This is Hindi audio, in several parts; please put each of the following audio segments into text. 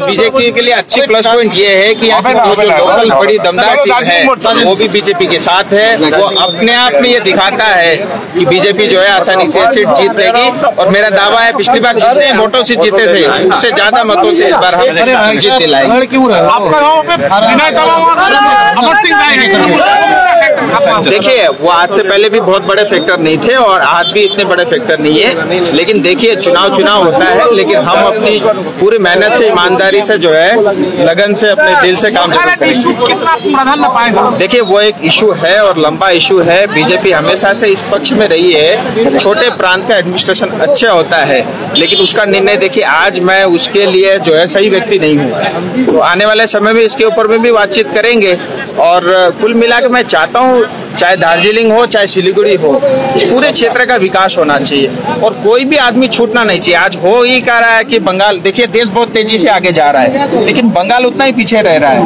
बीजेपी के लिए अच्छी प्लस पॉइंट ये है कि यहाँ जो लोकल बड़ी दमदार टीम है वो भी बीजेपी के साथ है वो अपने आप में ये दिखाता है कि बीजेपी जो है आसानी से सीट जीत लेगी। और मेरा दावा है पिछली बार जितने वोटों से जीते थे उससे ज़्यादा मतों से इस बार हम जीत दिलाएँगे देखिए वो आज से पहले भी बहुत बड़े फैक्टर नहीं थे और आज भी इतने बड़े फैक्टर नहीं है। लेकिन देखिए चुनाव चुनाव होता है लेकिन हम अपनी पूरी मेहनत से ईमानदारी से जो है लगन से अपने दिल से काम करेंगे। देखिए वो एक इशू है और लंबा इशू है। बीजेपी हमेशा से इस पक्ष में रही है। छोटे प्रांत का एडमिनिस्ट्रेशन अच्छा होता है लेकिन उसका निर्णय देखिए आज मैं उसके लिए जो है सही व्यक्ति नहीं हूँ। तो आने वाले समय में इसके ऊपर में भी बातचीत करेंगे। और कुल मिला मैं चाहता हूँ चाहे दार्जिलिंग हो चाहे सिलीगुड़ी हो इस पूरे क्षेत्र का विकास होना चाहिए। और कोई भी आदमी छूटना नहीं चाहिए। आज हो ही कह रहा है कि बंगाल देखिए देश बहुत तेज़ी से आगे जा रहा है लेकिन बंगाल उतना ही पीछे रह रहा है।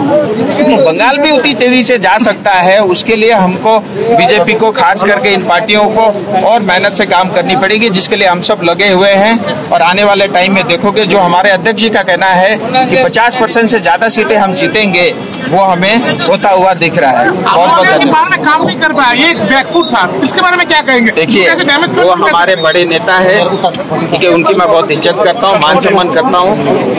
तो बंगाल भी उतनी तेज़ी से जा सकता है उसके लिए हमको बीजेपी को खास करके इन पार्टियों को और मेहनत से काम करनी पड़ेगी जिसके लिए हम सब लगे हुए हैं। और आने वाले टाइम में देखोगे जो हमारे अध्यक्ष जी का कहना है कि 50 परसेंट से ज़्यादा सीटें हम जीतेंगे वो हमें होता हुआ दिख रहा है। बहुत बहुत धन्यवाद। कर पाया ये बैकफुट था। इसके बारे में क्या कहेंगे? देखिए वो हमारे बड़े नेता है। ठीक है उनकी मैं बहुत इज़्ज़त करता हूँ मान सम्मान करता हूँ।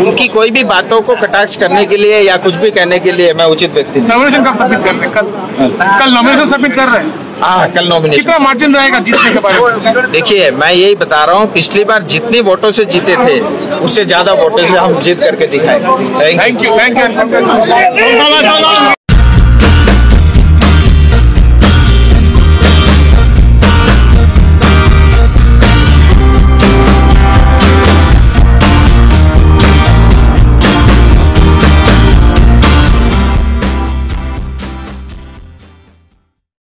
उनकी कोई भी बातों को कटाक्ष करने के लिए या कुछ भी कहने के लिए मैं उचित व्यक्ति नॉमिनेशन कब सबमिट कर रहे हैं? कल कल नॉमिनेशन सबमिट कर रहे हैं। हाँ कल नॉमिनेशन कितना मार्जिन रहेगा जीतने के बारे में? देखिए मैं यही बता रहा हूँ पिछली बार जितनी वोटों से जीते थे उससे ज़्यादा वोटों से हम जीत करके दिखाए। Thank you thank you